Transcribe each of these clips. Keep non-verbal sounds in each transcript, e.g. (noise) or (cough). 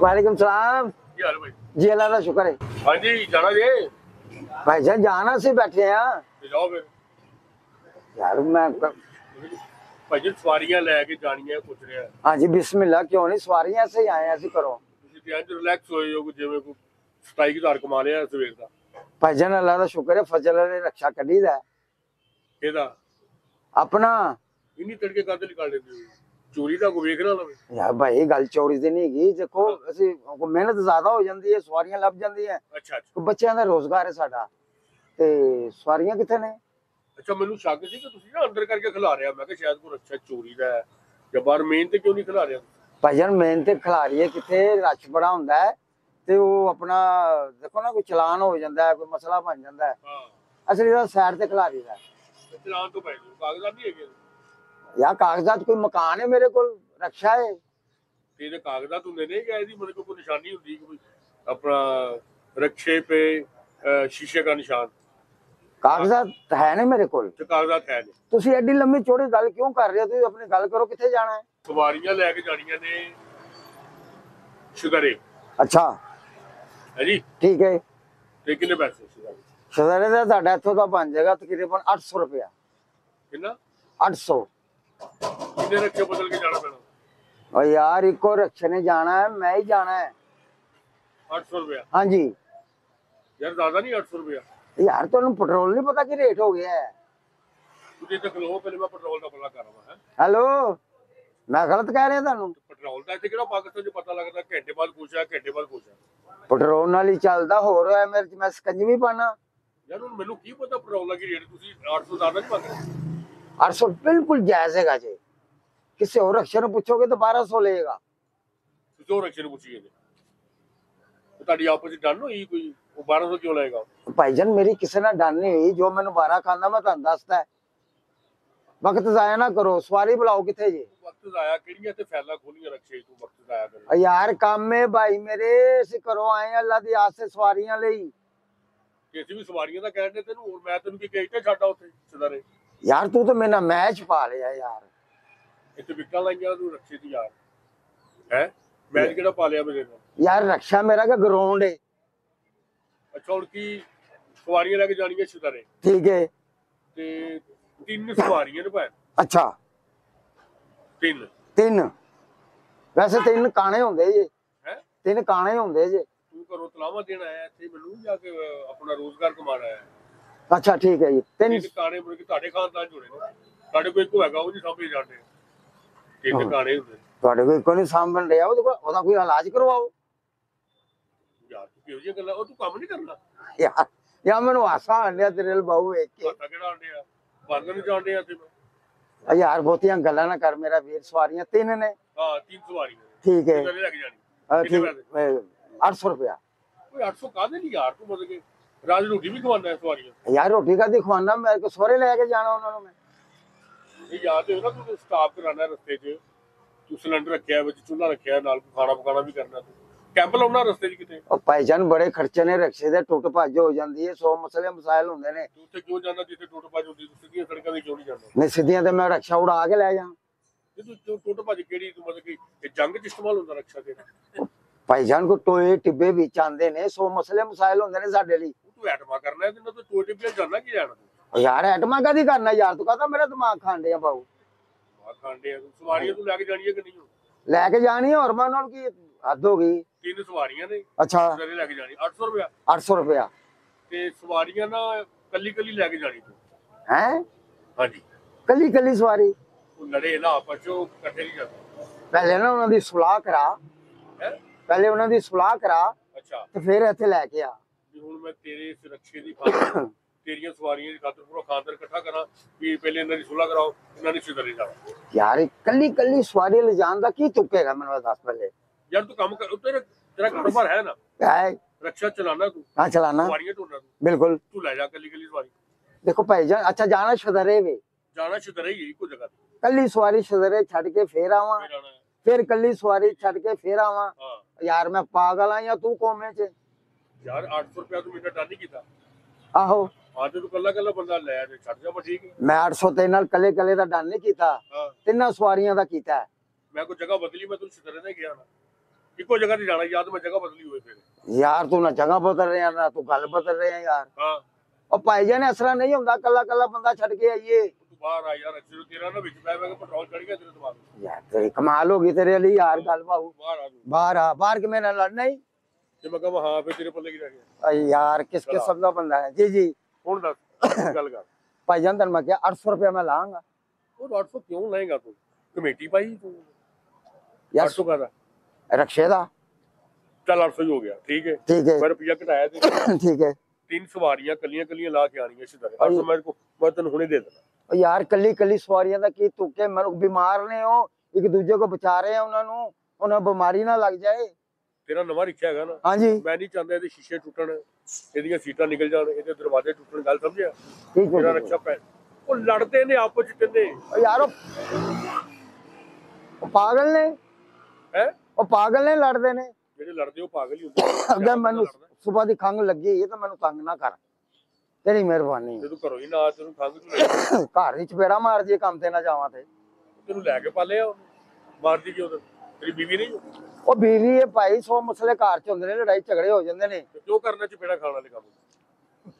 वालेकुम सलाम ਕੀ ਹਾਲ ਭਾਈ जी अल्लाह का शुक्र है ਹਾਂਜੀ ਜਾਣਾ ਜੇ भाई जान जाना से बैठे हैं ਤੇ ਜਾਓ ਫਿਰ यार मैं ਭਾਈ ਜੀ ਸਵਾਰੀਆਂ ਲੈ ਕੇ ਜਾਣੀਆਂ ਪੁੱਛ ਰਿਹਾ हाँ जी बिस्मिल्लाह क्यों नहीं सवारियां से ही आए हैं ऐसे करो ਤੁਸੀਂ ਤੇ ਅੱਜ ਰਿਲੈਕਸ ਹੋਏ ਹੋ ਜਿਵੇਂ ਕੋਈ 27000 ਕਮਾ ਲਿਆ ਸਵੇਰ ਦਾ भाईजान अल्लाह का शुक्र है फजल ने रक्षा कढ़ी दा है। ਇਹਦਾ अपना ਇੰਨੀ ਤੜਕੇ ਕਾਹਦੇ ਲਈ ਕਰ ਲੈਂਦੇ ਹੋ ਚੋਰੀ ਦਾ ਕੋਈ ਵੇਖ ਨਾ ਲਵੇ। ਯਾਰ ਭਾਈ ਇਹ ਗੱਲ ਚੋਰੀ ਦੀ ਨਹੀਂ ਹੈਗੀ। ਦੇਖੋ ਅਸੀਂ ਕੋ ਮਿਹਨਤ ਜ਼ਿਆਦਾ ਹੋ ਜਾਂਦੀ ਹੈ ਸਵਾਰੀਆਂ ਲੱਭ ਜਾਂਦੀਆਂ ਅੱਛਾ ਅੱਛਾ। ਬੱਚਿਆਂ ਦਾ ਰੋਜ਼ਗਾਰ ਹੈ ਸਾਡਾ। ਤੇ ਸਵਾਰੀਆਂ ਕਿੱਥੇ ਨੇ? ਅੱਛਾ ਮੈਨੂੰ ਸ਼ੱਕ ਸੀ ਕਿ ਤੁਸੀਂ ਨਾ ਅੰਦਰ ਕਰਕੇ ਖਿਲਾ ਰਿਆ ਮੈਂ ਕਿ ਸ਼ਾਇਦ ਕੋਈ ਅੱਛਾ ਚੋਰੀ ਦਾ ਹੈ ਜਾਂ ਬਾਹਰ ਮੇਨ ਤੇ ਕਿਉਂ ਨਹੀਂ ਖਿਲਾ ਰਿਆ ਭਾਜਨ ਮੇਨ ਤੇ ਖਿਲਾਰੀ ਹੈ ਕਿੱਥੇ? ਰਸ਼ ਬੜਾ ਹੁੰਦਾ ਹੈ ਤੇ ਉਹ ਆਪਣਾ ਦੇਖੋ ਨਾ ਕੋਈ ਚਲਾਨ ਹੋ ਜਾਂਦਾ ਹੈ ਕੋਈ ਮਸਲਾ ਬਣ ਜਾਂਦਾ ਹੈ। ਹਾਂ। ਅਸਲੀ ਦਾ ਸਾਈਡ ਤੇ ਖਿਲਾਰੀ ਦਾ ਚਲਾਨ ਤੋਂ ਪੈ ਜੂ ਕਾਗਜ਼ਾਂ ਵੀ ਹੈਗੇ ਯਾ ਕਾਗਜ਼ਾਤ ਕੋਈ ਮਕਾਨ ਹੈ ਮੇਰੇ ਕੋਲ ਰਕਸ਼ਾ ਹੈ ਤੇ ਇਹਦੇ ਕਾਗਜ਼ਾਤ ਹੁੰਦੇ ਨੇ ਕਿ ਇਹਦੀ ਮਤਲਬ ਕੋਈ ਨਿਸ਼ਾਨੀ ਹੁੰਦੀ ਕਿ ਕੋਈ ਆਪਣਾ ਰਕਸ਼ੇ पे ਅ, ਸ਼ੀਸ਼ੇ ਦਾ ਨਿਸ਼ਾਨ ਕਾਗਜ਼ਾਤ ਹੈ ਨੇ ਮੇਰੇ ਕੋਲ ਤੇ ਕਾਗਜ਼ਾਤ ਹੈ ਨੇ ਤੁਸੀਂ ਐਡੀ ਲੰਮੀ ਚੌੜੀ ਗੱਲ ਕਿਉਂ ਕਰ ਰਹੇ ਹੋ ਤੁਸੀਂ ਆਪਣੀ ਗੱਲ ਕਰੋ ਕਿੱਥੇ ਜਾਣਾ ਹੈ? ਸਵਾਰੀਆਂ ਲੈ ਕੇ ਜਾਣੀਆਂ ਨੇ ਸ਼ੁਗਰੇ ਅੱਛਾ ਹੈ ਜੀ ਠੀਕ ਹੈ ਤੇ ਕਿੰਨੇ ਪੈਸੇ ਸ਼ੁਗਰੇ ਸ਼ਜ਼ਾਰੇ ਦਾ ਤੁਹਾਡਾ ਇੱਥੋਂ ਦਾ ਬਣ ਜਾਏਗਾ ਤਕਰੀਬਨ 800 ਰੁਪਇਆ ਕਿੰਨਾ 800 ਕਿੰਨੇ ਰਕਸ਼ੇ ਬਦਲ ਕੇ ਜਾਣਾ ਪੈਣਾ? ਓ ਯਾਰ ਇੱਕੋ ਰਕਸ਼ੇ ਨੇ ਜਾਣਾ ਹੈ ਮੈਂ ਹੀ ਜਾਣਾ ਹੈ। 800 ਰੁਪਇਆ? ਹਾਂਜੀ। ਯਾਰ ਜ਼ਿਆਦਾ ਨਹੀਂ 800 ਰੁਪਇਆ? ਯਾਰ ਤੁਹਾਨੂੰ ਪੈਟਰੋਲ ਨਹੀਂ ਪਤਾ ਕੀ ਰੇਟ ਹੋ ਗਿਆ ਹੈ? ਤੁਸੀਂ ਇੱਥੇ ਖਲੋ ਪਹਿਲੇ ਮੈਂ ਪੈਟਰੋਲ ਦਾ ਪਤਾ ਕਰਾਂਗਾ ਹੈ। ਹੈਲੋ? ਮੈਂ ਗਲਤ ਕਹਿ ਰਿਹਾ ਤੁਹਾਨੂੰ? ਪੈਟਰੋਲ ਦਾ ਇੱਥੇ ਕਿਹੜਾ ਪਾਕਿਸਤਾਨ 'ਚ ਪਤਾ ਲੱਗਦਾ? ਘੰਟੇ ਬਾਅਦ ਹੈ ਘੰਟੇ ਬਾਅਦ ਹੈ ਪੈਟਰੋਲ ਨਾਲ ਹੀ ਚੱਲਦਾ ਹੋਰ ਹੈ ਮੇਰੇ ਚ ਮੈਂ ਸਕੰਜਵੀ ਪਾਣਾ। ਯਾਰ ਹੁਣ ਮੈਨੂੰ ਕੀ ਪਤਾ ਪੈਟਰੋਲ ਦਾ ਕੀ ਰੇਟ? ਤੁਸੀਂ 800 ਜ਼ਿਆਦਾ ਨਹੀਂ ਰਹੇ 800 ਬਿਲਕੁਲ ਜਾਇਜ਼ ਹੈਗਾ ਜੀ ਕਿਸੇ ਹੋਰ ਰਕਸ਼ੇ ਨੂੰ ਪੁੱਛੋਗੇ ਤਾਂ 1200 ਲਏਗਾ ਤੁਸੀਂ ਉਹ ਰਕਸ਼ੇ ਨੂੰ ਪੁੱਛੀਏ ਤੇ ਤੁਹਾਡੀ ਆਪਸ ਵਿੱਚ ਡਨ ਹੋਈ ਕੋਈ ਉਹ 1200 ਕਿਉਂ ਲਏਗਾ ਭਾਈਜਾਨ ਮੇਰੀ ਕਿਸੇ ਨਾਲ ਡਰ ਨਹੀਂ ਹੋਈ ਜੋ ਮੈਨੂੰ 12 ਖਾਂਦਾ ਮੈਂ ਤੁਹਾਨੂੰ ਦੱਸਦਾ। ਵਕਤ ਜ਼ਾਇਆ ਨਾ ਕਰੋ ਸਵਾਰੀ ਬੁਲਾਓ ਕਿੱਥੇ ਜੀ ਵਕਤ ਜ਼ਾਇਆ ਕਿਹੜੀਆਂ ਤੇ ਫੈਲਾ ਖੋਲੀਆਂ ਰਕਸ਼ੇ ਤੂੰ ਵਕਤ ਜ਼ਾਇਆ ਕਰ ਯਾਰ ਕੰਮ ਹੈ ਭਾਈ ਮੇਰੇ ਅਸੀਂ ਕਰੋ ਆਏ ਅੱਲਾ ਦੀ ਆਸ ਸੇ ਸਵਾਰੀਆਂ ਲਈ ਕਿ ਅਸੀਂ ਵੀ ਸਵਾਰੀਆਂ ਦਾ ਕਹਿਣ ਦੇ ਤੈਨੂੰ ਹੋਰ ਮੈਂ ਤੈਨੂੰ ਕੀ ਕਹੀ ਤੇ ਛੱਡਾ ਉੱਥੇ ਸਦਾਰੇ ਯਾਰ ਤੂੰ ਤਾਂ ਮੇਰੇ ਨਾਲ ਮੈਚ ਪਾ ਲਿਆ ਯਾਰ। ਇੱਥੇ ਵਿਕਟਾਂ ਲਾਈਆਂ ਤੂੰ ਰਕਸ਼ੇ ਦੀ ਯਾਰ। ਹੈ? ਮੈਚ ਕਿਹੜਾ ਪਾ ਲਿਆ ਮੇਰੇ ਨਾਲ? ਯਾਰ ਰਕਸ਼ਾ ਮੇਰਾ ਕਾ ਗਰਾਊਂਡ ਹੈ ਅੱਛਾ ਹੁਣ ਕੀ ਸਵਾਰੀਆਂ ਲੈ ਕੇ ਜਾਣੀਆਂ ਸਦਾਰੇ ਠੀਕ ਹੈ ਤੇ ਤਿੰਨ ਸਵਾਰੀਆਂ ਨੇ ਭਾਈ ਅੱਛਾ। ਤਿੰਨ? ਤਿੰਨ। ਵੈਸੇ ਤਿੰਨ ਕਾਣੇ ਹੁੰਦੇ ਜੀ। ਹੈ? ਤਿੰਨ ਕਾਣੇ ਹੁੰਦੇ ਜੀ। ਤੂੰ ਘਰੋਂ ਤਲਾਵਾ ਦੇਣ ਆਇਆ ਇੱਥੇ ਮੈਨੂੰ ਜਾ ਕੇ ਆਪਣਾ ਰੋਜ਼ਗਾਰ ਕਮਾਉਣ ਆਇਆ? ਅੱਛਾ ਠੀਕ ਹੈ ਜੀ। ਤਿੰਨ ਤਿੰਨ ਕਾਣੇ ਮੁੜ ਕੇ ਤੁਹਾਡੇ ਖਾਨਦਾਨ ਜੁੜੇ ਨੇ। ਸਾਡੇ ਕੋਲ ਇੱਕੋ ਹੈਗਾ ਉਹ ਨਹੀਂ ਸਮਝ ਜਾਂਦੇ ਤਿੰਨ ਕਾਣੇ ਹੁੰਦੇ ਨੇ। ਤੁਹਾਡੇ ਕੋਲ ਕੋਈ ਨਹੀਂ ਸਾਂਭਣ ਰਿਹਾ ਉਹਦੇ ਕੋਲ ਉਹਦਾ ਕੋਈ ਇਲਾਜ ਕਰਵਾਓ। ਯਾਰ ਤੂੰ ਕਿਹੋ ਜਿਹੀਆਂ ਗੱਲਾਂ ਉਹ ਤੂੰ ਕੰਮ ਨਹੀਂ ਕਰਨਾ। ਯਾਰ ਯਾਰ ਮੈਨੂੰ ਆਸਾ ਆਂਡਿਆ ਤੇਰੇ ਨਾਲ ਬਾਹੂ ਵੇਖ ਕੇ। ਪਤਾ ਕਿਹੜਾ ਆ ਬੰਦ ਨਹੀਂ ਜਾਣਦੇ ਆ ਤੇ। ਆ ਯਾਰ ਬਹੁਤੀਆਂ ਗੱਲਾਂ ਨਾ ਕਰ ਮੇਰਾ ਵੀਰ ਸਵਾਰੀਆਂ ਤਿੰਨ ਨੇ। ਹਾਂ ਤਿੰਨ ਸਵਾਰੀਆਂ ਠੀਕ ਹੈ। ਕਿੰਨੇ ਲੱਗ ਜਾਣੀ? ਅ, ਕਿੰਨੇ ਠੀਕ ਪੈਸੇ? 800 ਰੁਪਇਆ। ਕੋਈ 800 ਕਾਹਦੇ ਨਹੀਂ ਯਾਰ ਤੂੰ ਮਤਲਬ ਕਿ? ਰਾਜ ਰੋਟੀ ਵੀ ਖਵਾਉਂਦਾ ਹੈ ਸਵਾਰੀਆਂ ਯਾਰ ਰੋਟੀ ਕਾਦੀ ਖਵਾਨਾ ਮੇਰੇ ਕੋ ਸੋਰੇ ਲੈ ਕੇ ਜਾਣਾ ਉਹਨਾਂ ਨੂੰ ਮੈਂ। ਇਹ ਯਾਦ ਹੈ ਨਾ ਤੂੰ ਸਟਾਪ ਕਰਾਣਾ ਰਸਤੇ 'ਚ। ਤੂੰ ਸਿਲੰਡਰ ਰੱਖਿਆ ਵਿੱਚ ਚੁੱਲ੍ਹਾ ਰੱਖਿਆ ਨਾਲ ਖਾਣਾ ਪਕਾਣਾ ਵੀ ਕਰਨਾ ਤੂੰ। ਕੈਂਪ ਲਾਉਣਾ ਰਸਤੇ 'ਚ ਕਿਤੇ? ਉਹ ਭਾਈਜਾਨ ਬੜੇ ਖਰਚੇ ਨੇ ਰਕਸ਼ੇ ਦੇ ਟੁੱਟ ਭੱਜ ਹੋ ਜਾਂਦੀ ਹੈ ਸੌ ਮਸਲੇ ਮਸਾਇਲ ਹੁੰਦੇ ਨੇ। ਤੂੰ ਉੱਥੇ ਕਿਉਂ ਜਾਂਦਾ ਜਿੱਥੇ ਟੁੱਟ ਭੱਜ ਹੁੰਦੀ ਤੂੰ ਸਿੱਧੀਆਂ ਸੜਕਾਂ 'ਤੇ ਕਿਉਂ ਨਹੀਂ ਜਾਂਦਾ? ਨਹੀਂ ਸਿੱਧੀਆਂ ਤੇ ਮੈਂ ਰਕਸ਼ਾ ਉਡਾ ਕੇ ਲੈ ਜਾ ਜੇ ਤੂੰ ਟੁ- ਟੁੱਟ ਭੱਜ ਕਿਹੜੀ ਤੂੰ ਮਤਲਬ ਕਿ ਇਹ ਜੰਗ 'ਚ ਇਸਤੇਮਾਲ ਹੁੰਦਾ ਰਕਸ਼ਾ ਤੇ? ਭਾਈਜਾਨ ਕੋ ਟੋਏ ਟਿੱਬੇ ਵਿੱਚ ਆਂਦੇ ਨੇ ਸੌ ਮਸਲੇ ਮਸਾਇਲ ਹੁੰਦੇ ਨੇ ਸਾਡੇ ਲਈ। ਤੂੰ ਐਟਮਾ ਕਰਨਾ ਹੈ ਤੇ ਨਾ ਤੂੰ ਟੋਟੇ ਵੀ ਜਾਣਾ ਕੀ ਜਾਣਾ ਤੂੰ? ਉਹ ਯਾਰ ਐਟਮਾ ਕਾਦੀ ਕਰਨਾ ਯਾਰ ਤੂੰ ਕਹਦਾ ਮੇਰਾ ਦਿਮਾਗ ਖਾਂਦੇ ਆ ਬਾਊ। ਆ ਖਾਂਡੇ ਆ ਤੂੰ ਸਵਾਰੀਆਂ ਤੂੰ ਲੈ ਕੇ ਜਾਣੀਆਂ ਕਿ ਨਹੀਂ ਲੈ ਕੇ ਜਾਣੀ ਹੋਰ ਮੈਂ ਉਹਨਾਂ ਨੂੰ ਕੀ ਹੱਦ ਹੋ ਗਈ? ਤਿੰਨ ਸਵਾਰੀਆਂ ਨੇ ਅੱਛਾ। ਸਾਰੇ ਲੈ ਕੇ ਜਾਣੀ 800 ਰੁਪਇਆ। 800 ਰੁਪਇਆ। ਤੇ ਸਵਾਰੀਆਂ ਨਾ ਕੱਲੀ ਕੱਲੀ ਲੈ ਕੇ ਜਾਣੀ ਤੂੰ। ਹੈ? ਹਾਂਜੀ। ਕੱਲੀ ਕੱਲੀ ਸਵਾਰੀ? ਉਹ ਲੜੇ ਨਾ ਆਪਸ 'ਚ ਇਕੱਠੇ ਨਹੀਂ ਜਾਂਦੇ। ਪਹਿਲੇ ਨਾ ਉਹਨਾਂ ਦੀ ਸੁਲਾਹ ਕਰਾ। ਹੈ? ਪਹਿਲੇ ਉਹਨਾਂ ਦੀ ਸੁਲਾਹ ਕਰਾ ਅੱਛਾ। ਤੇ ਫਿਰ ਇੱਥੇ ਲੈ ਕੇ ਆ। ਵੀ ਹੁਣ ਮੈਂ ਤੇਰੇ ਸੁਰੱਖੇ ਦੀ ਖਾਤਰ ਤੇਰੀਆਂ ਸਵਾਰੀਆਂ ਦੀ ਖਾਤਰ ਪੂਰਾ ਖਾਨਦਾਰ ਇਕੱਠਾ ਕਰਾਂ ਵੀ ਪਹਿਲੇ ਇਹਨਾਂ ਦੀ ਸੁਲਾ ਕਰਾਓ ਇਹਨਾਂ ਦੀ ਸਿੱਧਰੇ ਜਾਓ ਯਾਰ ਕੱਲੀ ਕੱਲੀ ਸਵਾਰੀ ਲਿਜਾਣ ਦਾ ਕੀ ਤੁੱਕੇਗਾ ਮੈਨੂੰ ਇਹ ਦੱਸ ਪਹਿਲੇ ਯਾਰ ਤੂੰ ਕੰਮ ਕਰ ਤੇਰਾ ਤੇਰਾ ਕਾਰੋਬਾਰ ਹੈ ਨਾ ਹੈ ਰਕਸ਼ਾ ਚਲਾਣਾ ਤੂੰ ਹਾਂ ਚਲਾਣਾ ਸਵਾਰੀਆਂ ਢੋਣਾ ਤੂੰ ਬਿਲਕੁਲ ਤੂੰ ਲੈ ਜਾ ਕੱਲੀ ਕੱਲੀ ਸਵਾਰੀ ਦੇਖੋ ਭਾਈ ਜਾਨ ਅੱਛਾ ਜਾਣਾ ਸ਼ਦਰੇ ਵੇ ਜਾਣਾ ਸਿੱਧਰੇ ਹੀ ਇੱਕੋ ਜਗ੍ਹਾ ਤੇ ਕੱਲੀ ਸਵਾਰੀ ਸ਼ਦਰੇ ਛੱਡ ਕੇ ਫੇਰ ਆਵਾਂ ਫਿਰ ਆਉਣਾ ਹੈ। ਫਿਰ ਕੱਲੀ ਸਵਾਰੀ ਛੱਡ ਕੇ ਫੇਰ ਆਵਾਂ ਹਾਂ ਯਾਰ ਯਾਰ 800 ਰੁਪਇਆ ਤੂੰ ਮੇਰਾ ਡਰ ਨਹੀਂ ਕੀਤਾ ਆਹੋ ਹਾਂ ਤੇ ਤੂੰ ਕੱਲਾ ਕੱਲਾ ਬੰਦਾ ਲੈ ਤੇ ਛੱਡ ਜਾ ਬਸ ਠੀਕ ਹੈ ਮੈਂ 800 ਤੇ ਨਾਲ ਕੱਲੇ ਕੱਲੇ ਦਾ ਡਨ ਨਹੀਂ ਕੀਤਾ ਹਾਂ ਤਿੰਨਾਂ ਸਵਾਰੀਆਂ ਦਾ ਕੀਤਾ ਹੈ। ਮੈਂ ਕੋਈ ਜਗ੍ਹਾ ਬਦਲੀ ਮੈਂ ਤੈਨੂੰ ਸਿੱਧਰੇ ਤੇ ਗਿਆ ਨਾ ਇੱਕੋ ਜਗ੍ਹਾ ਤੇ ਜਾਣਾ ਯਾਦ ਮੈਂ ਜਗ੍ਹਾ ਬਦਲੀ ਹੋਏ ਫਿਰ ਯਾਰ ਤੂੰ ਨਾ ਜਗ੍ਹਾ ਬਦਲ ਰਿਹਾ ਨਾ ਤੂੰ ਗੱਲ ਬਦਲ ਰਿਹਾ ਯਾਰ ਹਾਂ ਉਹ ਭਾਈ ਜਾਨ ਅਸਰਾ ਨਹੀਂ ਹੁੰਦਾ ਕੱਲਾ ਕੱਲਾ ਬੰਦਾ ਛੱਡ ਕੇ ਆਈਏ ਤੂੰ ਬਾਹਰ ਆ ਯਾਰ ਅਕਸਰ ਤੇਰਾ ਨਾ ਵਿੱਚ ਪੈ ਪੈ ਕੇ ਪੈਟਰੋਲ ਚੜ ਗਿਆ ਤੇਰੇ ਦਿਮਾਗ ਨੂੰ ਯਾਰ ਤੇਰੀ ਕਮਾਲ ਹੋ ਗਈ ਤੇਰੇ ਲਈ ਯਾਰ ਗੱਲ ਬਾਹੂ ਬਾਹਰ ਆ ਤੂੰ ਬਾਹਰ ਆ ਬਾਹਰ ਕਿ ਮੇਰੇ ਨਾਲ ਲੜਨਾ ਹੀ ਤੇ ਮੈਂ ਕਹਾਂ ਹਾਂ ਫਿਰ ਤੇਰੇ ਪੱਲੇ ਕੀ ਰਹਿ ਗਿਆ? ਅਈ ਯਾਰ ਕਿਸ ਕਿਸਮ ਦਾ ਬੰਦਾ ਹੈ? ਜੀ ਜੀ। ਹੁਣ ਦੱਸ ਗੱਲ ਕਰ। ਭਾਈ ਜਾਨ ਤੈਨੂੰ ਮੈਂ ਕਿਹਾ 800 ਰੁਪਏ ਮੈਂ ਲਾਂਗਾ। ਉਹ 800 ਕਿਉਂ ਲਏਗਾ ਤੂੰ? ਕਮੇਟੀ ਪਾਈ ਤੂੰ। ਯਾਰ 800 ਕਰਾ ਰਕਸ਼ੇ ਦਾ। ਚੱਲ 800 ਹੀ ਹੋ ਗਿਆ ਠੀਕ ਹੈ। ਠੀਕ ਹੈ। ਮੈਂ ਰੁਪਿਆ ਘਟਾਇਆ ਤੇ (coughs) ਠੀਕ ਹੈ। ਤਿੰਨ ਸਵਾਰੀਆਂ ਕੱਲੀਆਂ ਕੱਲੀਆਂ ਲਾ ਕੇ ਆਣੀਆਂ ਸਿੱਧਾ। 800 ਮੈਂ ਕੋ ਮੈਂ ਤੈਨੂੰ ਹੁਣੇ ਦੇ ਦੇਣਾ ਉਹ ਯਾਰ ਕੱਲੀ ਕੱਲੀ ਸਵਾਰੀਆਂ ਦਾ ਕੀ ਤੁਕੇ ਮੈਨੂੰ ਬਿਮਾਰ ਨੇ ਉਹ। ਇੱਕ ਦੂਜੇ ਕੋ ਬਚਾ ਰਹੇ ਆ ਉਹਨਾਂ ਨੂੰ। ਉਹਨਾਂ ਨੂੰ ਬਿਮਾਰੀ ਨਾ ਲੱਗ ਜਾਏ। ਤੇਰਾ ਨਵਾਂ ਰਿਕਸ਼ਾ ਹੈਗਾ ਨਾ ਹਾਂਜੀ। ਮੈਂ ਨਹੀਂ ਚਾਹੁੰਦਾ ਇਹਦੇ ਸ਼ੀਸ਼ੇ ਟੁੱਟਣ ਇਹਦੀਆਂ ਸੀਟਾਂ ਨਿਕਲ ਜਾਣ ਇਹਦੇ ਦਰਵਾਜ਼ੇ ਟੁੱਟਣ ਗੱਲ ਸਮਝਿਆ? ਠੀਕ ਤੇਰਾ ਹੈ। ਰਿਕਸ਼ਾ ਪੈ ਉਹ ਲੜਦੇ ਨੇ ਆਪਸ ਚ ਤਿੰਨੇ ਉਹ ਯਾਰ ਉਹ ਪਾਗਲ ਨੇ। ਹੈ? ਉਹ ਪਾਗਲ ਨੇ ਲੜਦੇ ਨੇ। ਜਿਹੜੇ ਲੜਦੇ ਉਹ ਪਾਗਲ ਹੀ ਹੁੰਦੇ ਅਗਰ (coughs) ਮੈਨੂੰ ਸਵੇਰ ਦੀ ਖੰਗ ਲੱਗੀ ਹੈ ਤਾਂ ਮੈਨੂੰ ਤੰਗ ਨਾ ਕਰ। ਤੇਰੀ ਮਿਹਰਬਾਨੀ। ਜਦੋਂ ਘਰੋਂ ਹੀ ਨਾ ਤੈਨੂੰ ਖੰਗ ਤੂੰ (coughs) ਘਰ ਵਿੱਚ ਪੇੜਾ ਮਾਰ ਜੇ ਕੰਮ ਤੇ ਨਾ ਜਾਵਾਂ ਤੇ। ਤੈਨੂੰ ਲੈ ਕੇ ਪਾਲਿਆ ਮਾਰਦੀ ਕਿਉਂ? ਤੇਰੀ ਬੀਵੀ ਨਹੀਂ? ਉਹ? ਬੀਵੀ ਇਹ ਭਾਈ ਸੋ ਮਸਲੇ ਘਰ ਚ ਹੁੰਦੇ ਨੇ ਲੜਾਈ ਝਗੜੇ ਹੋ ਜਾਂਦੇ ਨੇ। ਤੇ ਕਿਉਂ ਕਰਨਾ ਚਪੇੜਾ ਖਾਣ ਵਾਲੇ ਕੰਮ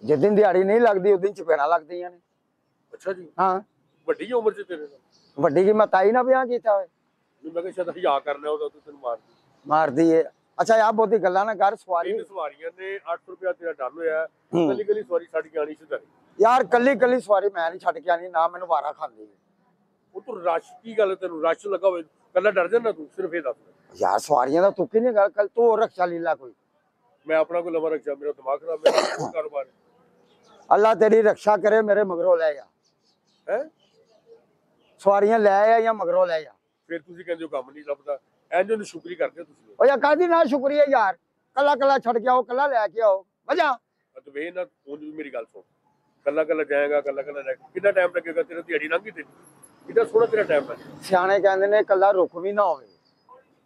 ਜਿਸ ਦਿਨ ਦਿਹਾੜੀ ਨਹੀਂ ਲੱਗਦੀ ਉਸ ਦਿਨ ਚਪੇੜਾ ਲੱਗਦੀਆਂ ਨੇ। ਅੱਛਾ ਜੀ। ਹਾਂ। ਵੱਡੀ ਉਮਰ ਚ ਤੇਰੇ ਨਾਲ? ਵੱਡੀ ਕੀ ਮੈਂ ਤਾਈ ਨਾ ਵਿਆਹ ਕੀਤਾ ਹੋਏ ਮੈਂ ਕਿਹਾ ਸ਼ਾਇਦ ਹਯਾ ਕਰਨਾ ਉਹਦਾ ਤੂੰ ਤੈਨੂੰ ਮਾਰਦੀ ਮਾਰਦੀ ਏ। ਅੱਛਾ ਆ ਬਹੁਤੀ ਗੱਲਾਂ ਨਾ ਕਰ ਸਵਾਰੀ। ਤਿੰਨ ਸਵਾਰੀਆਂ ਨੇ 800 ਰੁਪਇਆ ਤੇਰਾ ਡਨ ਹੋਇਆ। ਕੱਲੀ ਕੱਲੀ ਸਵਾਰੀ ਛੱਡ ਕੇ ਆਣੀ ਸਿੱਧਾ ਯਾਰ ਕੱਲੀ ਕੱਲੀ ਸਵਾਰੀ ਮੈਂ ਨਹੀਂ ਛੱਡ ਕੇ ਆਣੀ ਨਾ ਮੈਨੂੰ ਵਾਰਾ ਖਾਂਦੀ। ਉਹ ਤੂੰ ਰਸ਼ ਕੀ ਗੱਲ ਤੈਨੂੰ? ਰਸ਼ ਲੱਗਾ ਹੋਵੇ ਕੱਲਾ ਡਰ ਜਾਂਦਾ ਤੂੰ? ਸਿਰਫ ਇਹ ਦੱਸ ਯਾਰ ਸਵਾਰੀਆਂ ਦਾ ਤੁਕੀ ਨਹੀਂ ਗੱਲ ਕੱਲ ਤੂੰ ਹੋਰ ਰਕਸ਼ਾ ਲੀਲਾ ਕੋਈ ਮੈਂ ਆਪਣਾ ਕੋਈ ਲਵਾ ਰੱਖਿਆ ਮੇਰਾ ਦਿਮਾਗ ਖਰਾਬ ਮੇਰਾ ਕੋਈ ਕਾਰੋਬਾਰ ਅੱਲਾ ਤੇਰੀ ਰੱਖਿਆ ਕਰੇ ਮੇਰੇ ਮਗਰੋਂ ਲੈ ਜਾ ਹੈ ਸਵਾਰੀਆਂ ਲੈ ਆ ਜਾਂ ਮਗਰੋਂ ਲੈ ਜਾ ਫਿਰ ਤੁਸੀਂ ਕਹਿੰਦੇ ਹੋ ਕੰਮ ਨਹੀਂ ਲੱਭਦਾ ਐਂਜ ਨੂੰ ਸ਼ੁਕਰੀ ਕਰਦੇ ਹੋ ਤੁਸੀਂ ਉਹ ਯਾ ਕਾਦੀ ਨਾ ਸ਼ੁਕਰੀਆ ਯਾਰ ਕੱਲਾ ਕੱਲਾ ਛੱਡ ਕੇ ਆਓ ਕੱਲਾ ਲੈ ਕੇ ਆਓ ਵਜਾ ਤੇ ਵੇ ਨਾ ਉਂਝ ਵੀ ਮੇਰੀ ਗੱਲ ਸੁਣ ਕੱਲਾ ਕੱਲਾ ਜਾਏਗਾ ਕੱਲਾ ਕੱਲਾ ਜਾਏਗਾ ਕਿੰਨਾ ਟਾਈਮ ਲੱਗੇਗਾ ਤੇਰਾ ਦਿਹਾੜੀ ਲੰਘੀ ਤੇਰੀ ਕਿੰਨਾ ਸੋਹਣਾ ਤੇਰਾ ਟਾਈਮ ਹੈ ਸਿਆਣੇ ਕਹਿੰਦੇ ਨੇ ਕੱਲਾ ਰੁਕ ਵੀ ਨਾ ਹੋਵੇ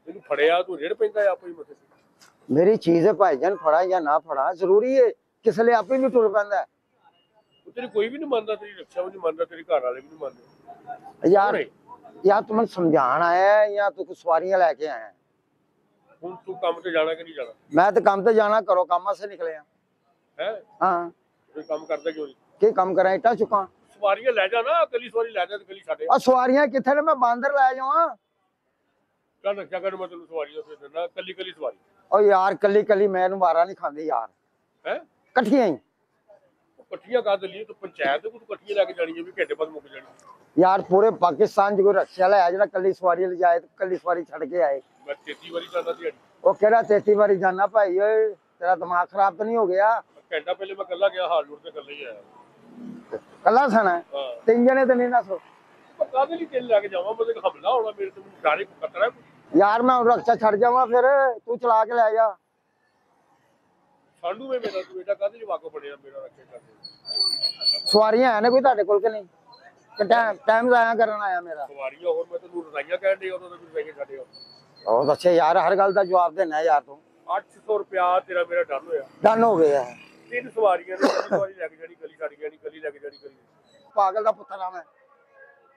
ਤੈਨੂੰ ਫੜਿਆ ਤੂੰ ਰੇੜ ਪੈਂਦਾ ਆਪੋ ਹੀ ਮੱਥੇ ਤੇ। ਮੇਰੀ ਚੀਜ਼ ਹੈ ਭਾਈ ਜਾਨ ਫੜਾ ਜਾਂ ਨਾ ਫੜਾ ਜ਼ਰੂਰੀ ਹੈ ਕਿਸ ਲਈ ਆਪੇ ਵੀ ਟੁਰ ਪੈਂਦਾ ਹੈ। ਉਹ ਤੇਰੀ ਕੋਈ ਵੀ ਨਹੀਂ ਮੰਨਦਾ ਤੇਰੀ ਰੱਖਿਆ ਵੀ ਨਹੀਂ ਮੰਨਦਾ ਤੇਰੇ ਘਰ ਵਾਲੇ ਵੀ ਨਹੀਂ ਮੰਨਦੇ। ਯਾਰ ਨਹੀਂ। ਯਾ ਤੂੰ ਮੈਨੂੰ ਸਮਝਾਣ ਆਇਆ ਹੈ ਜਾਂ ਤੂੰ ਕੁਛ ਸਵਾਰੀਆਂ ਲੈ ਕੇ ਆਇਆ ਹੈ? ਹੁਣ ਤੂੰ ਕੰਮ ਤੇ ਜਾਣਾ ਕਿ ਨਹੀਂ ਜਾਣਾ? ਮੈਂ ਤਾਂ ਕੰਮ ਤੇ ਜਾਣਾ ਕਰੋ ਕੰਮ ਸੇ ਨਿਕਲੇ ਆ ਹੈ? ਹਾਂ। ਕੋਈ ਕੰਮ ਕਰਦਾ ਕਿਉਂ ਨਹੀਂ? ਕੀ ਕੰਮ ਕਰਾਂ ਇਟਾ ਚੁੱਕਾ? ਸਵਾਰੀਆਂ ਲੈ ਜਾ ਨਾ ਕੱਲੀ ਸਵਾਰੀ ਲੈ ਜਾ ਤੇ ਕੱਲੀ ਛੱਡੇ ਆ। ਸਵਾਰੀਆਂ ਕਿੱਥੇ ਨੇ? ਮੈਂ ਬਾਂਦਰ ਲੈ ਜਾਵਾਂ। ਕੱਲ ਰੱਖਿਆ ਕਰ ਮੈਂ ਤੈਨੂੰ ਸਵਾਰੀਆਂ ਫਿਰ ਦਿੰਦਾ ਕੱਲੀ ਕੱਲੀ ਸਵਾਰੀ। ਓ ਯਾਰ ਕੱਲੀ ਕੱਲੀ ਮੈਨੂੰ ਵਾਰਾ ਨਹੀਂ ਖਾਂਦੀ ਯਾਰ। ਹੈ? ਇਕੱਠੀਆਂ ਹੀ। ਇਕੱਠੀਆਂ ਕਰ ਦਲੀਏ ਤੂੰ ਪੰਚਾਇਤ ਦੇ ਕੋਲ ਇਕੱਠੀਆਂ ਲੈ ਕੇ ਜਾਣੀਆਂ ਵੀ ਘੰਟੇ ਬਾਅਦ ਮੁੱਕ ਜਾਣੀ। ਯਾਰ ਪੂਰੇ ਪਾਕਿਸਤਾਨ 'ਚ ਕੋਈ ਰਕਸ਼ਾ ਲੈ ਜਿਹੜਾ ਕੱਲੀ ਸਵਾਰੀ ਲਿਜਾਏ ਤੇ ਕੱਲੀ ਸਵਾਰੀ ਛੱਡ ਕੇ ਆਏ। ਮੈਂ 33 ਵਾਰੀ ਜਾਂਦਾ ਦਿਹਾੜੀ ਉਹ ਕਿਹੜਾ 33 ਵਾਰੀ ਜਾਣਾ ਭਾਈ ਓਏ ਤੇਰਾ ਦਿਮਾਗ ਖਰਾਬ ਤਾਂ ਨਹੀਂ ਹੋ ਗਿਆ? ਘੰਟਾ ਪਹਿਲੇ ਮੈਂ ਕੱਲਾ ਗਿਆ ਹਾਲ ਜੁੜ ਤੇ ਕੱਲਾ ਹੀ ਆਇਆ। ਕੱਲਾ ਸਣਾ ਹਾਂ। ਤਿੰਨ ਜਣੇ ਤੇ ਨਹੀਂ ਨਾ ਸੋ ਪਰ ਕਾਹਦੇ ਲਈ ਤੇਲ ਲੈ ਕੇ ਜਾਵਾਂ? ਮਤਲਬ ਹਮਲਾ ਹੋਣਾ ਮੇਰੇ ਤੇ ਮੈਨੂੰ ਡਾਰੇ ਕੋ ਖਤਰਾ ਹੈ ਯਾਰ ਮੈਂ ਹੁਣ ਰਕਸ਼ਾ ਛੱਡ ਜਾਵਾਂ ਫਿਰ ਤੂੰ ਚਲਾ ਕੇ ਲੈ ਜਾ। ਸਾਂਢੂ ਵੇ ਮੇਰਾ ਤੂੰ ਬੇਟਾ ਕਾਹਦੇ ਲਈ ਵਾਕੋ ਬਣਿਆ ਮੇਰਾ ਰੱਖੇ ਕਰਦੇ ਸਵਾਰੀਆਂ ਹੈ ਨੇ ਕੋਈ ਤੁਹਾਡੇ ਕੋਲ ਕਿ ਨਹੀਂ? ਕਿ ਟਾਈਮ ਟਾਈਮ ਜ਼ਾਇਆ ਕਰਨ ਆਇਆ ਮੇਰਾ। ਸਵਾਰੀਆਂ ਹੋਰ ਮੈਂ ਤੈਨੂੰ ਰਜ਼ਾਈਆਂ ਕਹਿਣ ਦੇ ਉਹਨਾਂ ਦਾ ਵੀ ਰਜ਼ਾਈਆਂ ਛੱਡੇ ਹੋ ਬਹੁਤ ਅੱਛੇ ਯਾਰ ਹਰ ਗੱਲ ਦਾ ਜਵਾਬ ਦੇਣਾ ਯਾਰ ਤੂੰ। 800 ਰੁਪਿਆ ਤੇਰਾ ਮੇਰਾ ਡਨ ਹੋਇਆ। ਡਨ ਹੋ ਗਿਆ। ਤਿੰਨ ਸਵਾਰੀਆਂ ਨੇ ਸਵਾਰੀ ਲੈ ਕੇ ਜਾਣੀ ਕੱਲੀ ਛੱਡ ਗਿਆ ਨਹੀਂ ਕੱਲੀ ਲੈ ਕੇ ਜਾਣੀ ਕੱਲੀ ਪਾਗਲ ਦਾ ਪੁੱਤਰ ਆ ਮੈਂ।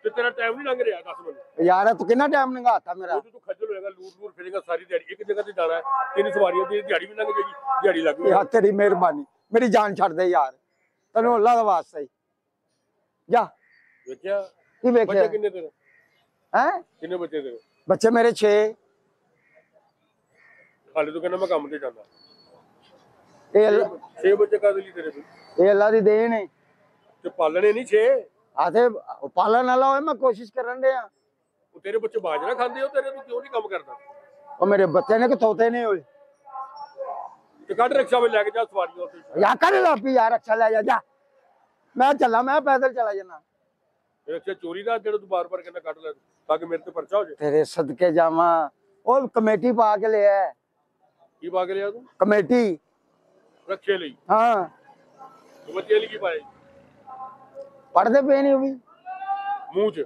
ਤੇ ਤੇਰਾ ਟਾਈਮ ਨਹੀਂ ਲੰਘ ਰਿਹਾ ਦੱਸ ਮੈਨੂੰ ਯਾਰ ਤੂੰ ਕਿੰਨਾ ਟਾਈਮ ਲੰਘਾਤਾ ਮੇਰਾ? ਉਹ ਤੂੰ ਖੱਜਲ ਹੋਏਗਾ ਲੂਰ ਲੂਰ ਫਿਰੇਗਾ ਸਾਰੀ ਦਿਹਾੜੀ ਇੱਕ ਜਗ੍ਹਾ ਤੇ ਜਾਣਾ ਹੈ ਤਿੰਨ ਸਵਾਰੀਆਂ ਦੀ ਦਿਹਾੜੀ ਵੀ ਲੰਘ ਜਾਏਗੀ ਦਿਹਾੜੀ ਲੱਗ ਗਈ ਯਾਰ ਤੇਰੀ ਮਿਹਰਬਾਨੀ। ਮੇਰੀ ਜਾਨ ਛੱਡ ਦੇ ਯਾਰ। ਤੈਨੂੰ ਅੱਲਾ ਦਾ ਵਾਸਤਾ ਹੀ। ਜਾ। ਵੇਖਿਆ? ਕੀ ਬੱਚੇ ਵੇਖਿਆ ਕਿੰਨੇ ਤੇਰੇ? ਹੈ? ਕਿੰਨੇ ਬੱਚੇ ਤੇਰੇ? ਬੱਚੇ ਮੇਰੇ 6 ਹਾਲੇ ਤੂੰ ਕਹਿੰਦਾ ਮੈਂ ਕੰਮ ਤੇ ਜਾਂਦਾ। ਇਹ ਅੱਲਾ- 6 ਬੱਚੇ ਕਾਹਦੇ ਲਈ ਤੇਰੇ ਕੋਲ? ਇਹ ਅੱਲਾ ਦੀ ਦੇਣ ਹੈ ਤੇ ਪਾਲਣੇ ਨਹੀਂ 6 ਆਥੇ ਪਾਲਣ ਵਾਲਾ ਹੋਏ ਮੈਂ ਕੋਸ਼ਿਸ਼ ਕਰਨ ਡਿਆ। ਉਹ ਤੇਰੇ ਬੱਚੇ ਬਾਜਰਾ ਖਾਂਦੇ ਹੋ ਤੇਰੇ ਤੂੰ ਕਿਉਂ ਨਹੀਂ ਕੰਮ ਕਰਦਾ? ਉਹ ਮੇਰੇ ਬੱਚੇ ਨੇ ਕਿ ਤੋਤੇ ਨੇ ਹੋਏ ਤੇ ਕੱਢ ਰਿਕਸ਼ਾ ਵਿੱਚ ਲੈ ਕੇ ਜਾ ਸਵਾਰੀਆਂ ਉੱਤੇ ਯਾ ਕਰ ਲਾਪੀ ਯਾਰ ਅੱਛਾ ਲੈ ਜਾ ਜਾ। ਮੈਂ ਚੱਲਾਂ ਮੈਂ ਪੈਦਲ ਚਲਾ ਜਾਣਾ ਰਿਕਸ਼ਾ ਚੋਰੀ ਦਾ ਜਿਹੜਾ ਤੂੰ ਬਾਰ-ਬਾਰ ਕਹਿੰਦਾ ਕੱਢ ਲੈ ਤਾਂ ਕਿ ਮੇਰੇ ਤੇ ਪਰਚਾ ਹੋ ਜਾਏ। ਤੇਰੇ ਸਦਕੇ ਜਾਵਾਂ। ਉਹ ਕਮੇਟੀ ਪਾ ਕੇ ਲਿਆ। ਕੀ ਪਾ ਕੇ ਲਿਆ ਤੂੰ? ਕਮੇਟੀ। ਰੱਖੇ ਲਈ। ਹਾਂ। ਤੇ ਬੱਚੇ ਲਈ ਕੀ ਪਾਏ? ਪੜਦੇ ਪਏ ਨਹੀਂ ਉਹ ਵੀ। ਮੂੰਹ 'ਚ।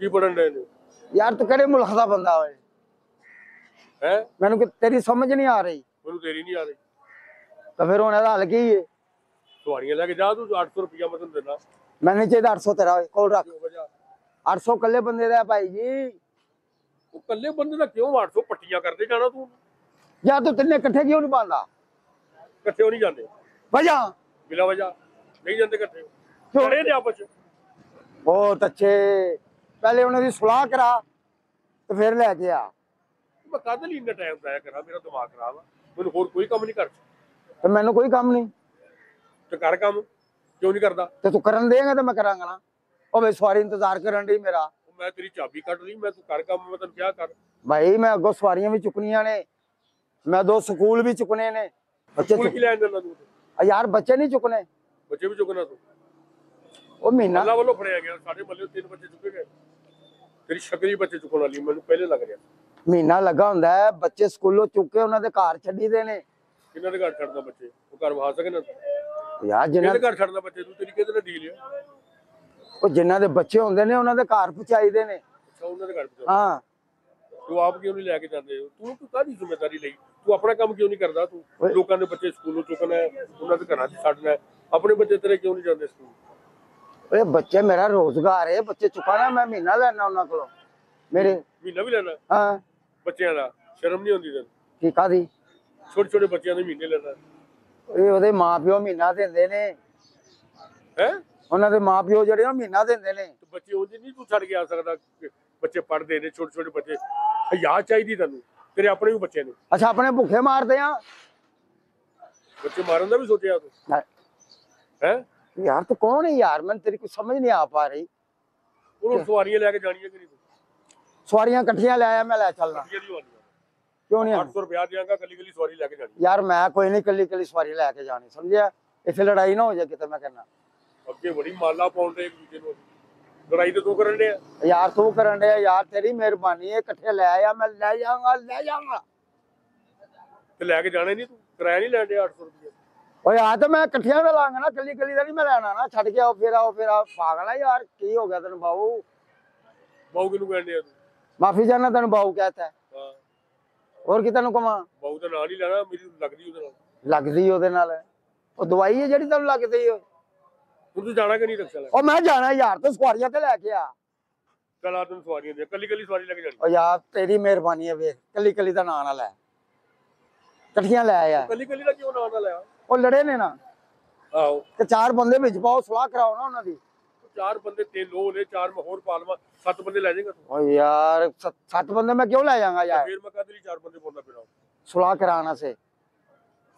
ਕੀ ਪੜਨ ਦੇ ਨੇ? ਯਾਰ ਤੂੰ ਕਿਹੜੇ ਮੁਲਕ ਦਾ ਬੰਦਾ ਓਏ? ਹੈ? ਮੈਨੂੰ ਕਿ ਤੇਰੀ ਸਮਝ ਨਹੀਂ ਆ ਰਹੀ। ਮੈਨੂੰ ਤੇਰੀ ਨਹੀਂ ਆ ਰਹੀ। ਤਾਂ ਫਿਰ ਹੁਣ ਇਹਦਾ ਹੱਲ ਕੀ ਹੈ ਸਵਾਰੀਆਂ ਲੈ ਕੇ ਜਾ ਤੂੰ 800 ਰੁਪਇਆ ਮੈਂ ਤੈਨੂੰ ਦੇਣਾ ਮੈਨੂੰ ਚਾਹੀਦਾ 800 ਤੇਰਾ ਓਏ ਕੋਲ ਰੱਖ। ਕਿਉਂ ਵਜਾ 800 ਕੱਲੇ ਬੰਦੇ ਦਾ ਭਾਈ ਜੀ। ਉਹ ਇਕੱਲੇ ਬੰਦੇ ਦਾ ਕਿਉਂ 800 ਪੱਟੀਆਂ ਕਰਦੇ ਜਾਣਾ ਤੂੰ? ਜਾਂ ਤੂੰ ਤਿੰਨੇ ਇਕੱਠੇ ਕਿਉਂ ਨਹੀਂ ਪਾਉਂਦਾ ਇਕੱਠੇ ਨਹੀਂ ਜਾਂਦੇ। ਵਜਾ ਬਿਲਾ ਵਜ੍ਹਾ ਨਹੀਂ ਜਾਂਦੇ ਇਕੱਠੇ ਲੜੇ ਨੇ ਆਪਸ ਚ ਬਹੁਤ ਅੱਛੇ। ਪਹਿਲੇ ਉਹਨਾਂ ਦੀ ਸੁਲਾਹ ਕਰਾ ਤੇ ਫਿਰ ਲੈ ਕੇ ਆ। ਮੈਂ ਕਦ ਲਈ ਇੰਨਾ ਟਾਈਮ ਜ਼ਾਇਆ ਕਰਾਂ? ਮੇਰਾ ਦਿਮਾਗ ਖਰਾਬ ਆ। ਮੈਨੂੰ ਹੋਰ ਕੋਈ ਕੰਮ ਨਹੀਂ ਕਰ ਤੇ ਮੈਨੂੰ ਕੋਈ ਕੰਮ ਨਹੀਂ। ਤੇ ਕਰ ਕੰਮ? ਕਿਉਂ ਨਹੀਂ ਕਰਦਾ? ਤੇ ਤੂੰ ਕਰਨ ਦੇਗਾ ਤੇ ਮੈਂ ਕਰਾਂਗਾ ਨਾ। ਉਹ ਵੇ ਸਵਾਰੀ ਇੰਤਜ਼ਾਰ ਕਰਨ ਦੀ ਮੇਰਾ। ਮੈਂ ਤੇਰੀ ਚਾਬੀ ਕੱਢ ਲਈ ਮੈਂ ਤੂੰ ਕਰ ਕੰਮ ਮੈਂ ਤੈਨੂੰ ਕਿਹਾ ਕਰ। ਭਾਈ ਮੈਂ ਅੱਗੋਂ ਸਵਾਰੀਆਂ ਵੀ ਚੁੱਕਣੀਆਂ ਨੇ। ਮੈਂ ਦੋ ਸਕੂਲ ਵੀ ਚੁੱਕਣੇ ਨੇ। ਬੱਚੇ ਸਕੂਲ ਕੀ ਲੈਣ ਦੇਣਾ ਤੂੰ ਆ ਯਾਰ ਬੱਚੇ ਨਹੀਂ ਚੁੱਕਣੇ। ਬੱਚੇ ਵੀ ਚੁੱਕਣਾ ਤੂੰ? ਉਹ ਮਹੀਨਾ। ਅੱਲਾ ਵੱਲੋਂ ਫੜਿਆ ਗਿਆ ਸਾਡੇ ਮੱਲੇ ਤਿੰਨ ਬੱਚੇ ਚੁੱਕੇ ਗਏ। ਤੇਰੀ ਸ਼ਕਲੀ ਬੱਚੇ ਚੁੱਕਣ ਵਾਲੀ ਮੈਨੂੰ ਪਹਿਲੇ ਲੱਗ ਰਿਹਾ। ਮਹੀਨਾ ਲੱਗਾ ਹੁੰਦਾ ਹੈ ਬੱਚੇ ਸਕੂਲੋਂ ਚੁੱਕ ਕੇ ਉਹਨਾਂ ਦੇ ਘਰ ਛੱਡੀ ਦੇ ਨੇ। ਕਿੰਨਾਂ ਦੇ ਘਰ ਛੱਡਦਾ ਬੱਚੇ? ਉਹ ਘਰ ਵਹਾ ਸਕੇ ਨਾ? ਯਾਰ ਜਿਨ੍ਹਾਂ ਕਿਹਦੇ ਘਰ ਛੱਡਦਾ ਬੱਚੇ? ਤੂੰ ਤੇਰੀ ਕਿਹਦੇ ਨਾਲ ਡੀਲ ਆ? ਉਹ ਜਿਨ੍ਹਾਂ ਦੇ ਬੱਚੇ ਹੁੰਦੇ ਨੇ ਉਹਨਾਂ ਦੇ ਘਰ ਪਹੁੰਚਾਈਦੇ ਨੇ। ਅੱਛਾ ਉਹਨਾਂ ਦੇ ਘਰ ਪਹੁੰਚਾ ਹਾਂ। ਤੂੰ ਆਪ ਕਿਉਂ ਨਹੀਂ ਲੈ ਕੇ ਜਾਂਦੇ? ਤੂੰ ਤੂੰ ਕਾਹਦੀ ਜ਼ਿੰਮੇਵਾਰੀ ਲਈ? ਤੂੰ ਆਪਣਾ ਕੰਮ ਕਿਉਂ ਨਹੀਂ ਕਰਦਾ ਤੂੰ। ਲੋਕਾਂ ਦੇ ਬੱਚੇ ਸਕੂਲੋਂ ਚੁੱਕਣਾ ਹੈ, ਉਹਨਾਂ ਦੇ ਘਰਾਂ 'ਚ ਛੱਡਣਾ ਹੈ। ਆਪਣੇ ਬੱਚੇ ਤੇਰੇ ਕਿਉਂ ਨਹੀਂ ਜਾਂਦੇ ਸਕੂਲ? ਓਏ ਬੱਚੇ ਮੇਰਾ ਰੋਜ਼ਗਾਰ ਹੈ ਬੱਚੇ ਚੁਕਾਣਾ ਮੈਂ ਮਹੀਨਾ ਲੈਣਾ ਉਹਨਾਂ ਕੋਲੋਂ। ਮੇਰੇ ਮਹੀਨਾ ਵੀ ਲੈਣਾ ਹਾਂ। ਬੱਚਿਆਂ ਦਾ? ਸ਼ਰਮ ਨਹੀਂ ਆਉਂਦੀ ਤੈਨੂੰ? ਕੀ ਕਾਦੀ ਛੋਟੇ ਛੋਟੇ ਬੱਚਿਆਂ ਦੇ ਮਹੀਨੇ ਲੈਣਾ ਇਹ ਉਹਦੇ ਮਾਪਿਓ ਮਹੀਨਾ ਦਿੰਦੇ ਨੇ। ਹੈ? ਉਹਨਾਂ ਦੇ ਮਾਪਿਓ ਜਿਹੜੇ ਉਹ ਮਹੀਨਾ ਦਿੰਦੇ ਨੇ। ਤੇ ਬੱਚੇ ਉਂਝ ਨਹੀਂ ਤੂੰ ਛੱਡ ਕੇ ਆ ਸਕਦਾ ਬੱਚੇ ਪੜ੍ਹਦੇ ਨੇ ਛੋਟੇ ਛੋਟੇ ਬੱਚੇ ਹਯਾ ਚਾਹੀਦੀ ਤੈਨੂੰ ਤੇਰੇ ਆਪਣੇ ਵੀ ਬੱਚੇ ਨੇ। ਅੱਛਾ ਆਪਣੇ ਭੁੱਖੇ ਮਾਰਦੇ ਆ। ਬੱਚੇ ਮਾਰਨ ਦਾ ਵੀ ਸੋਚਿਆ ਤੂੰ? ਹੈ? ਯਾਰ ਤੂੰ ਕੌਣ ਹੈ ਯਾਰ ਮੈਨੂੰ ਤੇਰੀ ਕੋਈ ਸਮਝ ਨਹੀਂ ਆ ਪਾ ਰਹੀ ਉਹਨੂੰ ਸਵਾਰੀਆਂ ਲੈ ਕੇ ਜਾਣੀਆਂ ਕਿ ਨਹੀਂ ਤੂੰ ਸਵਾਰੀਆਂ ਇਕੱਠੀਆਂ ਲੈ ਆਇਆ ਮੈਂ ਲੈ ਚੱਲਣਾ ਗੱਡੀਆਂ ਦੀ ਵਾਲੀਆਂ ਕਿਉਂ ਨਹੀਂ ਆਉਣਾ? 800 ਰੁਪਿਆ ਦਿਆਂਗਾ ਕੱਲੀ ਕੱਲੀ ਸਵਾਰੀ ਲੈ ਕੇ ਜਾਣੀ ਯਾਰ ਮੈਂ ਕੋਈ ਨਹੀਂ ਕੱਲੀ ਕੱਲੀ ਸਵਾਰੀ ਲੈ ਕੇ ਜਾਣੀ ਸਮਝਿਆ ਇੱਥੇ ਲੜਾਈ ਨਾ ਹੋ ਜਾਏ ਕਿਤੇ ਮੈਂ ਕਹਿੰਦਾ ਅੱਗੇ ਬੜੀ ਮਾਲਾ ਪਾਉਂਦੇ ਇੱਕ ਦੂਜੇ ਨੂੰ ਲੜਾਈ ਤੇ ਤੂੰ ਕਰਨ ਦੇ ਯਾਰ ਤੂੰ ਕਰਨ ਡਿਆ ਯਾਰ ਤੇਰੀ ਮਿਹਰਬਾਨੀ ਹੈ ਇਕੱਠੇ ਲੈ ਆਇਆ ਮੈਂ ਲੈ ਜਾਵਾਂਗਾ ਲੈ ਜਾਵਾਂਗਾ ਤੇ ਲੈ ਕੇ ਜਾਣਾ ਨਹੀਂ ਤੂੰ ਕਿਰਾਇਆ ਨਹੀਂ ਲੈਂਦੇ 800 ਰੁਪਏ ਓਏ ਆ ਤਾਂ ਮੈਂ ਇਕੱਠਿਆਂ ਦਾ ਲਾਂਗਾ ਨਾ ਕੱਲੀ ਕੱਲੀ ਦਾ ਨਹੀਂ ਮੈਂ ਲੈਣਾ ਨਾ। ਛੱਡ ਕੇ ਆਓ ਫੇਰ ਆਓ ਫੇਰ ਆਓ। ਪਾਗਲ ਯਾਰ ਕੀ ਹੋ ਗਿਆ ਤੈਨੂੰ ਬਾਊ? ਬਾਊ ਕਿਨੂੰ ਕਹਿੰਦੇ ਆ ਤੂੰ? ਮਾਫੀ ਚਾਹਨਾ ਤੈਨੂੰ ਬਾਊ ਕਹਤਾ ਹੈ। ਹਾਂ। ਹੋਰ ਕੀ ਤੈਨੂੰ ਕਵਾਂ? ਬਾਊ ਦਾ ਨਾਂ ਨਹੀਂ ਲੈਣਾ ਮੇਰੀ ਲੱਗਦੀ ਉਹਦੇ ਨਾਲ। ਲੱਗਦੀ ਉਹਦੇ ਨਾਲ। ਉਹ ਦਵਾਈ ਹੈ ਜਿਹੜੀ ਤੈਨੂੰ ਲੱਗਦੀ ਓ ਹੁਣ ਤੂੰ ਜਾਣਾ ਕਿ ਨਹੀਂ ਰਕਸ਼ਾ ਲੈ ਉਹ ਮੈਂ ਜਾਣਾ ਯਾਰ ਤੂੰ ਸਵਾਰੀਆਂ ਤੇ ਲੈ ਕੇ ਆ। ਚਲ ਆ ਤੈਨੂੰ ਸਵਾਰੀਆਂ ਦੇ ਕੱਲੀ ਕੱਲੀ ਸਵਾਰੀ ਲੈ ਕੇ ਜਾਣੀ। ਉਹ ਯਾਰ ਤੇਰੀ ਮਿਹਰਬਾਨੀ ਹੈ ਵੇਖ ਕੱਲੀ ਕੱਲੀ ਦਾ ਨਾਂ ਨਾ ਲੈ। ਇਕੱਠੀਆਂ ਲੈ ਆ। ਕੱਲੀ ਕੱਲੀ ਦਾ ਕਿਉਂ ਨਾਂ ਨਾ ਲਿਆ ਉਹ ਲੜੇ ਨੇ ਨਾ। ਆਹੋ। ਤੇ ਚਾਰ ਬੰਦੇ ਵਿੱਚ ਪਾਓ ਸਲਾਹ ਕਰਾਓ ਨਾ ਉਹਨਾਂ ਦੀ। ਚਾਰ ਬੰਦੇ ਤੇ ਲੋ ਨੇ ਚਾਰ ਮੈਂ ਹੋਰ ਪਾ ਲਵਾਂ ਸੱਤ ਬੰਦੇ ਲੈ ਜਾਏਗਾ ਤੂੰ ਓ ਯਾਰ ਸੱਤ ਬੰਦੇ ਮੈਂ ਕਿਉਂ ਲੈ ਜਾਵਾਂਗਾ ਯਾਰ? ਫੇਰ ਮੈਂ ਕਹਦੇ ਲਈ ਚਾਰ ਬੰਦੇ ਪਾਉਂਦਾ ਫਿਰਾਂ ਸੁਲਾਹ ਕਰਾਣਾ ਸੇ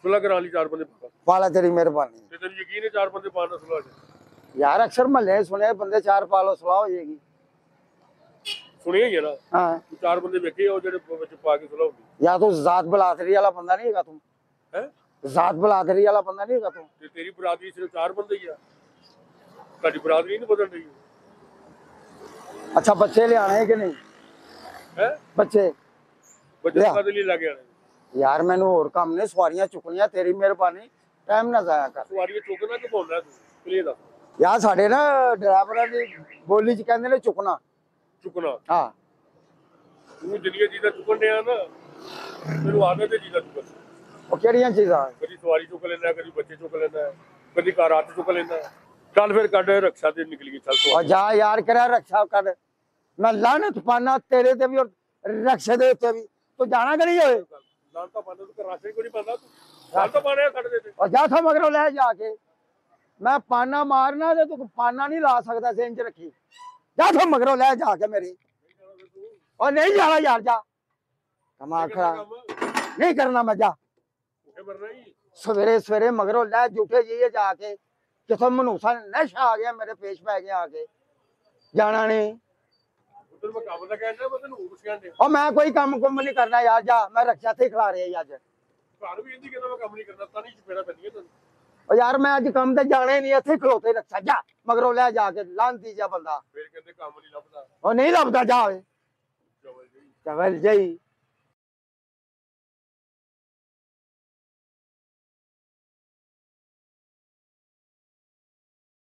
ਸੁਲਾ ਕਰਾਂ ਲਈ ਚਾਰ ਬੰਦੇ ਪਾ ਵਾਲਾ ਤੇਰੀ ਮਿਹਰਬਾਨੀ। ਤੇ ਤੈਨੂੰ ਯਕੀਨ ਹੈ ਚਾਰ ਬੰਦੇ ਪਾਉਣ ਦਾ ਸੁਲਾ ਯਾਰ ਅਕਸਰ ਮਹੱਲੇ ਸੁਣੇ ਬੰਦੇ ਚਾਰ ਪਾ ਲਓ ਸਲਾਹ ਹੋ ਜਾਏਗੀ। ਸੁਣਿਆ ਹੀ ਹੈ ਨਾ? ਹਾਂ। ਚਾਰ ਬੰਦੇ ਵੇਖੇ ਉਹ ਜਿਹੜੇ ਵਿੱਚ ਪਾ ਕੇ ਸੁਲਾ ਹੁੰਦੀ। ਜਾਂ ਤੂੰ ਜ਼ਾਤ ਬਲਾਦਰੀ ਵਾਲਾ ਬੰਦਾ ਨਹੀਂ ਹੈਗਾ ਤੂੰ? ਹੈ? ਜ਼ਾਤ ਬਲਾਦਰੀ ਵਾਲਾ ਬੰਦਾ ਨਹੀਂ ਹੈਗਾ ਤੂੰ। ਤੇ ਤੇਰੀ ਬਰਾਦਰੀ ਸਿਰਫ ਚਾਰ ਬੰਦੇ ਹੀ ਆ। ਤੁਹਾਡੀ ਬਰਾਦਰੀ ਨਹੀਂ ਬਦਲ ਰਹੀ ਅੱਛਾ ਬੱਚੇ ਲਿਆਣੇ ਕਿ ਨਹੀਂ? ਹੈ? ਬੱਚੇ। ਬੱਚੇ ਲਿਆ। ਕਦੇ ਲਈ ਲੱਗ ਜਾਣੇ ਯਾਰ ਮੈਨੂੰ ਹੋਰ ਕੰਮ ਨੇ ਸਵਾਰੀਆਂ ਚੁੱਕਣੀਆਂ ਤੇਰੀ ਮਿਹਰਬਾਨੀ। ਟਾਈਮ ਨਾ ਜ਼ਾਇਆ ਕਰ। ਸਵਾਰੀਆਂ ਚੁੱਕਣਾ ਕਿ ਪਾਉਣਾ ਤੂੰ? ਕਲੀਅਰ ਦਾ। ਯਾਰ ਸਾਡੇ ਨਾ ਡਰਾਈਵਰਾਂ ਦੀ ਬੋਲੀ ਚ ਕਹਿੰਦੇ ਨੇ ਚੁੱਕਣਾ। ਚੁੱਕਣਾ। ਹਾਂ। ਤੂੰ ਜਿੰਨੀਆਂ ਚੀਜ਼ਾਂ ਚੁੱਕਣ ਡਿਆ ਨਾ ਮੈਨੂੰ ਆਦਤ ਹੈ ਚੀਜ਼ਾਂ ਚੁੱਕਣ ਉਹ ਕਿਹੜੀਆਂ ਚੀਜ਼ਾਂ? ਕਦੀ ਸਵਾਰੀ ਚੁੱਕ ਲੈਂਦਾ ਕਦੀ ਬੱਚੇ ਚੁੱਕ ਲੈਂਦਾ ਕਦੀ ਘਰ ਹੱਥ ਚੁੱਕ ਲੈਂਦਾ ਚੱਲ ਫਿਰ ਕੱਢ ਰਕਸ਼ਾ ਤੇ ਨਿਕਲ ਗਈ ਚੱਲ ਉਹ ਸਵਾਰੀ ਜਾ ਯਾਰ ਕਰਿਆ ਰੱਖਿਆ ਕਰ ਮੈਂ ਲਾਨਤ ਪਾਣਾ ਤੇਰੇ ਤੇ ਵੀ ਔਰ ਰਕਸ਼ੇ ਦੇ ਉੱਤੇ ਵੀ। ਤੂੰ ਜਾਣਾ ਕਿ ਨਹੀਂ ਹੋਏ ਲਾਲ ਤਾਂ ਪਾਣਾ ਤੂੰ ਰਾਸ਼ਨ ਕੋਈ ਨਹੀਂ ਪਾਉਂਦਾ ਤੂੰ? ਲਾਲ ਤਾਂ ਪਾਣਾ ਕੱਢ ਦੇ ਤੇ। ਉਹ ਜਾ ਥਾ ਮਗਰੋਂ ਲੈ ਜਾ ਕੇ। ਮੈਂ ਪਾਨਾ ਮਾਰਨਾ ਤੇ ਤੂੰ ਪਾਨਾ ਨਹੀਂ ਲਾ ਸਕਦਾ ਸਿੰਜ ਰੱਖੀ। ਜਾ ਥਾ ਮਗਰੋਂ ਲੈ ਜਾ ਕੇ ਮੇਰੀ। ਉਹ ਨਹੀਂ ਜਾਣਾ ਯਾਰ ਜਾ। ਕਮਾ ਖਰਾ ਨਹੀਂ ਕਰਨਾ ਮੈਂ ਜਾ ਭੁੱਖੇ ਮਰਨਾ ਹੀ ਸਵੇਰੇ ਸਵੇਰੇ ਮਗਰੋਂ ਲੈ ਜੂਠੇ ਜੀਏ ਜਾ ਕੇ ਕਿਥੋਂ ਮਨੂਸਾ ਨਸ਼ਾ ਆ ਗਿਆ ਮੇਰੇ ਪੇਸ਼ ਪੈ ਗਿਆ ਆ ਕੇ। ਜਾਣਾ ਨਹੀਂ। ਉਹ ਮੈਂ ਕੋਈ ਕੰਮ ਕੁੰਮ ਨਹੀਂ ਕਰਨਾ ਯਾਰ ਜਾ ਮੈਂ ਰਕਸ਼ਾ ਤੇ ਖਲਾ ਰਿਹਾ ਅੱਜ। ਘਰ ਵੀ ਇੰਦੀ ਕਹਿੰਦਾ ਮੈਂ ਕੰਮ ਨਹੀਂ ਕਰਨਾ ਤਾਂ ਨਹੀਂ ਚਪੇੜਾ ਪੈਂਦੀਆਂ ਤੈਨੂੰ? ਉਹ ਯਾਰ ਮੈਂ ਅੱਜ ਕੰਮ ਤੇ ਜਾਣਾ ਹੀ ਨਹੀਂ ਇੱਥੇ ਖਲੋਤੇ ਰਕਸ਼ਾ ਜਾ ਮਗਰੋਂ ਲੈ ਜਾ ਕੇ ਲਾਂਤੀ ਜਾ ਬੰਦਾ। ਫਿਰ ਕਹਿੰਦੇ ਕੰਮ ਨਹੀਂ ਲੱਭਦਾ। ਉਹ ਨਹੀਂ ਲੱਭਦਾ ਜਾ ਓਏ। ਚਵਲ ਜੀ। ਚਵਲ ਜਈ